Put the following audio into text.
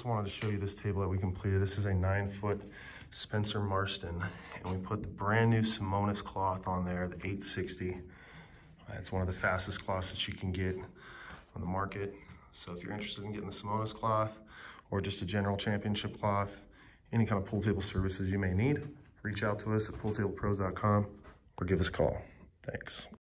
Just wanted to show you this table that we completed. This is a nine foot Spencer Marston, and we put the brand new Simonis cloth on there, the 860. It's one of the fastest cloths that you can get on the market. So if you're interested in getting the Simonis cloth or just a general championship cloth, any kind of pool table services you may need, reach out to us at pooltablepros.com or give us a call. Thanks.